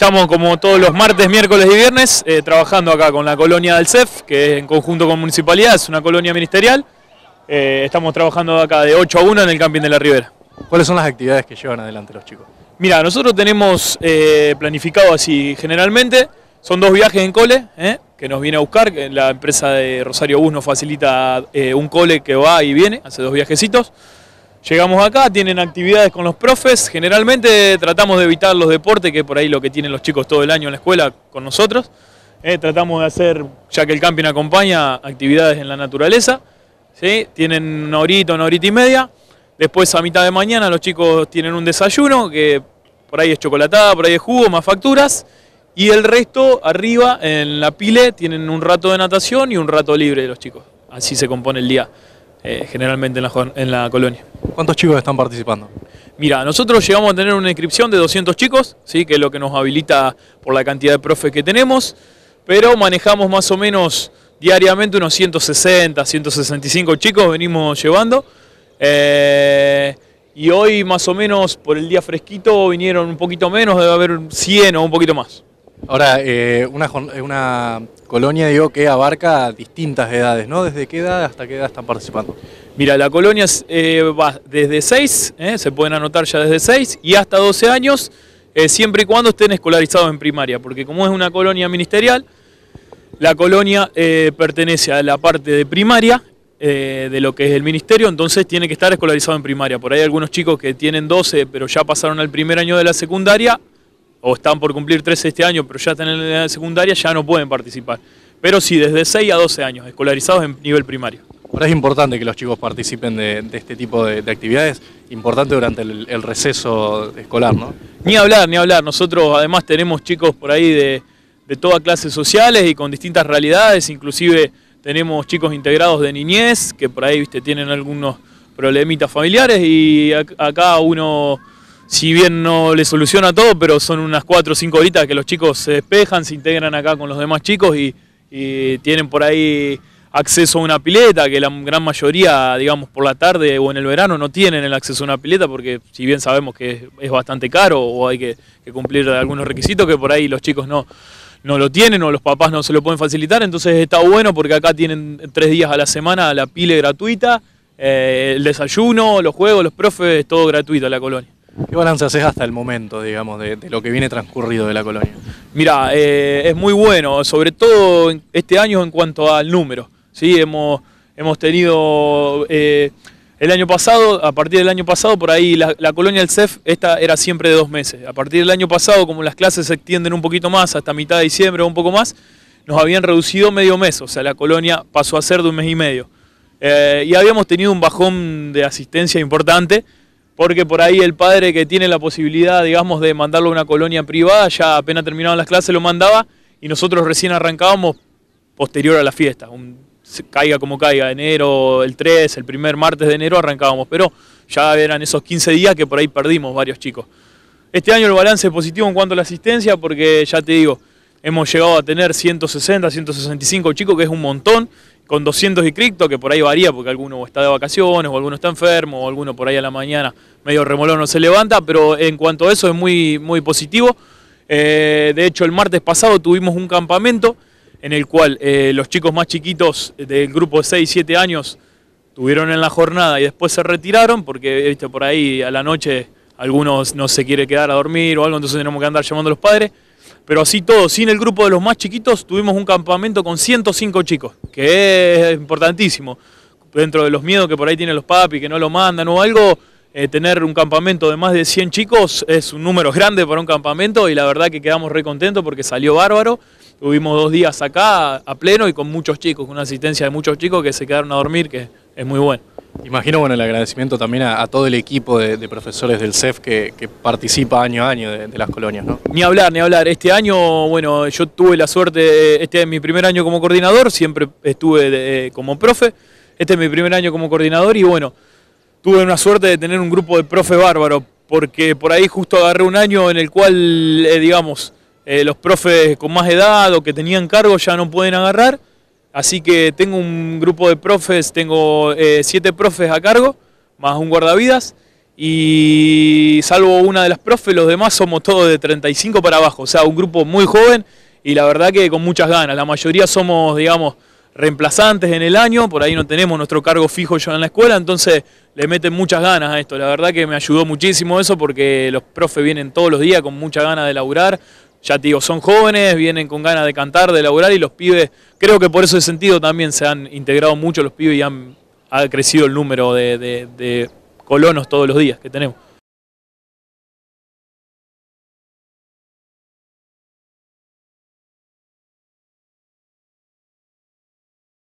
Estamos como todos los martes, miércoles y viernes eh, trabajando acá con la colonia del CEF, que en conjunto con Municipalidad es una colonia ministerial. Eh, estamos trabajando acá de 8 a 1 en el camping de la Ribera. ¿Cuáles son las actividades que llevan adelante los chicos? Mira, nosotros tenemos eh, planificado así generalmente, son dos viajes en cole, que nos viene a buscar, la empresa de Rosario Bus nos facilita un cole que va y viene, hace dos viajecitos. Llegamos acá, tienen actividades con los profes, generalmente tratamos de evitar los deportes, que por ahí lo que tienen los chicos todo el año en la escuela con nosotros. Eh, tratamos de hacer, ya que el camping acompaña, actividades en la naturaleza. ¿sí? Tienen una horita, una horita y media. Después a mitad de mañana los chicos tienen un desayuno, que por ahí es chocolatada, por ahí es jugo, más facturas. Y el resto, arriba, en la pile, tienen un rato de natación y un rato libre de los chicos. Así se compone el día, eh, generalmente en la, en la colonia. ¿Cuántos chicos están participando? Mira, nosotros llegamos a tener una inscripción de 200 chicos, ¿sí? que es lo que nos habilita por la cantidad de profes que tenemos, pero manejamos más o menos diariamente unos 160, 165 chicos venimos llevando. Eh, y hoy más o menos por el día fresquito vinieron un poquito menos, debe haber 100 o un poquito más. Ahora, eh, una, una colonia digo que abarca distintas edades, ¿no? ¿Desde qué edad hasta qué edad están participando? Mira, la colonia eh, va desde 6, eh, se pueden anotar ya desde 6, y hasta 12 años, eh, siempre y cuando estén escolarizados en primaria, porque como es una colonia ministerial, la colonia pertenece a la parte de primaria de lo que es el ministerio, entonces tiene que estar escolarizado en primaria. Por ahí hay algunos chicos que tienen 12, pero ya pasaron al primer año de la secundaria, o están por cumplir 13 este año, pero ya están en la secundaria, ya no pueden participar. Pero sí, desde 6 a 12 años, escolarizados en nivel primario. Ahora es importante que los chicos participen de, este tipo de, actividades, importante durante el, receso escolar, ¿no? Ni hablar, ni hablar. Nosotros además tenemos chicos por ahí de, de todas clases sociales y con distintas realidades, inclusive tenemos chicos integrados de niñez que por ahí viste, tienen algunos problemitas familiares y acá uno, si bien no le soluciona todo, pero son unas cuatro o cinco horitas que los chicos se despejan, se integran acá con los demás chicos y tienen por ahí acceso a una pileta, que la gran mayoría, digamos, por la tarde o en el verano no tienen el acceso a una pileta porque si bien sabemos que es bastante caro o hay que, cumplir algunos requisitos que por ahí los chicos no, no lo tienen o los papás no se lo pueden facilitar, entonces está bueno porque acá tienen tres días a la semana la pile gratuita, eh, el desayuno, los juegos, los profes, todo gratuito en la colonia. ¿Qué balance haces hasta el momento, digamos, de, lo que viene transcurrido de la colonia? Mira, eh, es muy bueno, sobre todo este año en cuanto al número. ¿sí? Hemos, hemos tenido eh, el año pasado, a partir del año pasado, por ahí la, colonia del CEF, esta era siempre de dos meses. A partir del año pasado, como las clases se extienden un poquito más, hasta mitad de diciembre o un poco más, nos habían reducido medio mes, o sea, la colonia pasó a ser de un mes y medio. Eh, y habíamos tenido un bajón de asistencia importante, porque por ahí el padre que tiene la posibilidad, digamos, de mandarlo a una colonia privada, ya apenas terminaban las clases lo mandaba, y nosotros recién arrancábamos posterior a la fiesta, caiga como caiga, enero, el 3, el primer martes de enero arrancábamos, pero ya eran esos 15 días que por ahí perdimos varios chicos. Este año el balance es positivo en cuanto a la asistencia porque ya te digo, hemos llegado a tener 160, 165 chicos, que es un montón, con 200 y que por ahí varía porque alguno está de vacaciones o alguno está enfermo o alguno por ahí a la mañana medio remolón no se levanta, pero en cuanto a eso es muy, muy positivo. Eh, de hecho, el martes pasado tuvimos un campamento en el cual eh, los chicos más chiquitos del grupo de 6, 7 años tuvieron en la jornada y después se retiraron porque ¿viste? por ahí a la noche algunos no se quiere quedar a dormir o algo, entonces tenemos que andar llamando a los padres. Pero así todo, sin el grupo de los más chiquitos, tuvimos un campamento con 105 chicos, que es importantísimo. Dentro de los miedos que por ahí tienen los papis, que no lo mandan o algo, eh, tener un campamento de más de 100 chicos es un número grande para un campamento y la verdad que quedamos re contentos porque salió bárbaro Tuvimos dos días acá a pleno y con muchos chicos, con una asistencia de muchos chicos que se quedaron a dormir, que es muy bueno. Imagino bueno, el agradecimiento también a, todo el equipo de, profesores del CEF que, participa año a año de, las colonias, ¿no? Ni hablar, ni hablar. Este año, bueno, yo tuve la suerte, este es mi primer año como coordinador, siempre estuve como profe, este es mi primer año como coordinador y bueno, tuve una suerte de tener un grupo de profe bárbaro, porque por ahí justo agarré un año en el cual, eh, digamos, eh, los profes con más edad o que tenían cargo ya no pueden agarrar. Así que tengo un grupo de profes, tengo eh, siete profes a cargo, más un guardavidas. y salvo una de las profes, los demás somos todos de 35 para abajo, o sea, un grupo muy joven y la verdad que con muchas ganas. La mayoría somos, digamos, reemplazantes en el año, por ahí no tenemos nuestro cargo fijo ya en la escuela, entonces le meten muchas ganas a esto. La verdad que me ayudó muchísimo eso porque los profes vienen todos los días con mucha ganas de laburar. Ya te digo, son jóvenes, vienen con ganas de cantar, de laburar y los pibes, creo que por ese sentido también se han integrado mucho los pibes y han ha crecido el número de, de colonos todos los días que tenemos.